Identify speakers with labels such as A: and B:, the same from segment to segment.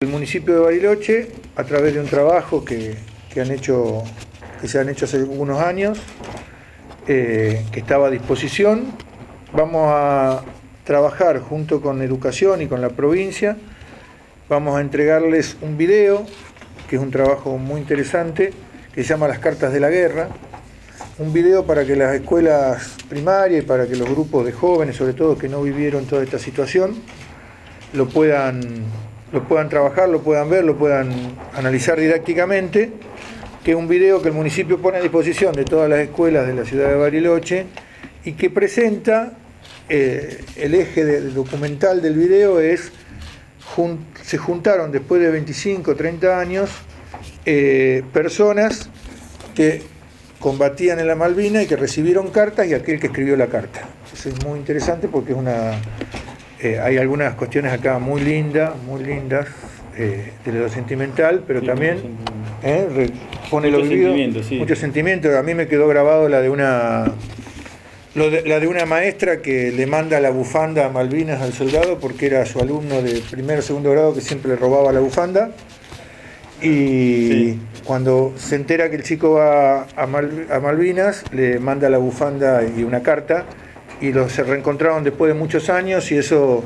A: El municipio de Bariloche, a través de un trabajo que, han hecho, que se han hecho hace algunos años, eh, que estaba a disposición, vamos a trabajar junto con Educación y con la provincia, vamos a entregarles un video, que es un trabajo muy interesante, que se llama Las Cartas de la Guerra, un video para que las escuelas primarias y para que los grupos de jóvenes, sobre todo que no vivieron toda esta situación, lo puedan lo puedan trabajar, lo puedan ver, lo puedan analizar didácticamente, que es un video que el municipio pone a disposición de todas las escuelas de la ciudad de Bariloche y que presenta, eh, el eje de, documental del video es, se juntaron después de 25, 30 años, eh, personas que combatían en la Malvina y que recibieron cartas y aquel que escribió la carta. Eso es muy interesante porque es una eh, hay algunas cuestiones acá muy lindas, muy lindas, eh, de lo sentimental, pero también eh, pone lo vivido, muchos sentimientos. A mí me quedó grabado la de una la de una maestra que le manda la bufanda a Malvinas al soldado porque era su alumno de primero o segundo grado que siempre le robaba la bufanda. Y cuando se entera que el chico va a, a Malvinas, le manda la bufanda y una carta y los se reencontraron después de muchos años y eso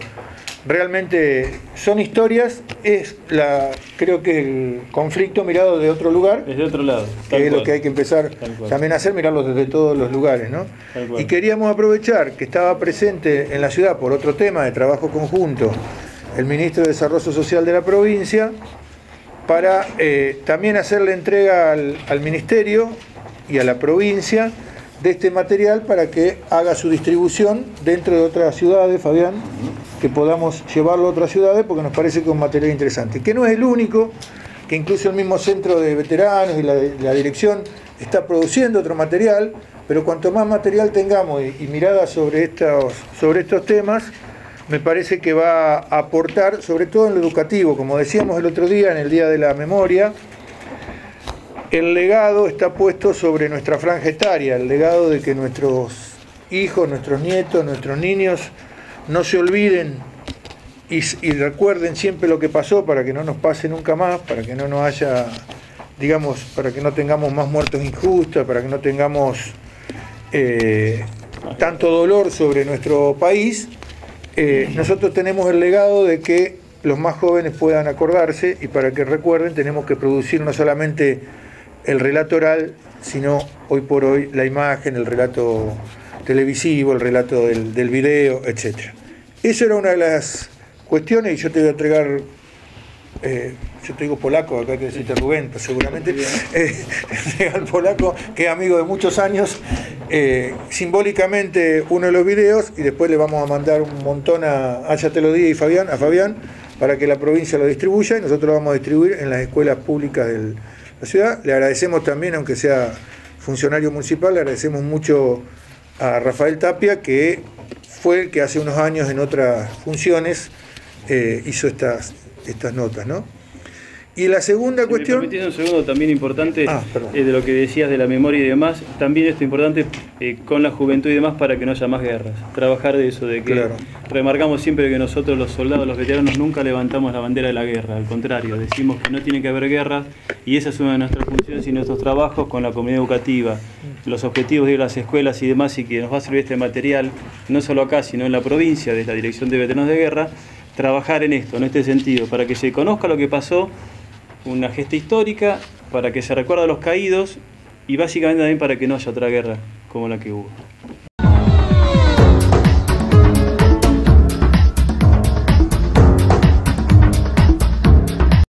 A: realmente son historias, es la creo que el conflicto mirado de otro lugar.
B: Desde otro lado.
A: Que es lo que hay que empezar también a hacer, mirarlo desde todos los lugares, ¿no? Y queríamos aprovechar que estaba presente en la ciudad por otro tema de trabajo conjunto el ministro de Desarrollo Social de la provincia para eh, también hacerle entrega al, al ministerio y a la provincia de este material para que haga su distribución dentro de otras ciudades, Fabián, que podamos llevarlo a otras ciudades porque nos parece que es un material interesante. Que no es el único, que incluso el mismo centro de veteranos y la, dirección está produciendo otro material, pero cuanto más material tengamos y, y mirada sobre estos, sobre estos temas, me parece que va a aportar, sobre todo en lo educativo, como decíamos el otro día, en el Día de la Memoria, el legado está puesto sobre nuestra franja etaria, el legado de que nuestros hijos, nuestros nietos, nuestros niños no se olviden y, recuerden siempre lo que pasó para que no nos pase nunca más, para que no nos haya, digamos, para que no tengamos más muertos injustos, para que no tengamos eh, tanto dolor sobre nuestro país. Eh, nosotros tenemos el legado de que los más jóvenes puedan acordarse y para que recuerden tenemos que producir no solamente el relato oral, sino hoy por hoy la imagen, el relato televisivo, el relato del, del video, etc. Esa era una de las cuestiones y yo te voy a entregar, eh, yo te digo polaco, acá hay que decirte Rubén, pues seguramente, eh, al polaco, que es amigo de muchos años, eh, simbólicamente uno de los videos y después le vamos a mandar un montón a, a ya te lo di y Fabián, a Fabián, para que la provincia lo distribuya y nosotros lo vamos a distribuir en las escuelas públicas del la ciudad. Le agradecemos también, aunque sea funcionario municipal, le agradecemos mucho a Rafael Tapia, que fue el que hace unos años en otras funciones eh, hizo estas, estas notas, ¿no? Y la segunda cuestión...
B: Me un segundo también importante ah, eh, de lo que decías de la memoria y demás, también esto importante eh, con la juventud y demás para que no haya más guerras. Trabajar de eso, de que remarcamos siempre que nosotros los soldados, los veteranos, nunca levantamos la bandera de la guerra, al contrario, decimos que no tiene que haber guerras y esa es una de nuestras funciones y nuestros trabajos con la comunidad educativa, los objetivos de las escuelas y demás y que nos va a servir este material, no solo acá, sino en la provincia, desde la Dirección de Veteranos de Guerra, trabajar en esto, en este sentido, para que se conozca lo que pasó una gesta histórica para que se recuerde a los caídos y básicamente también para que no haya otra guerra como la que hubo.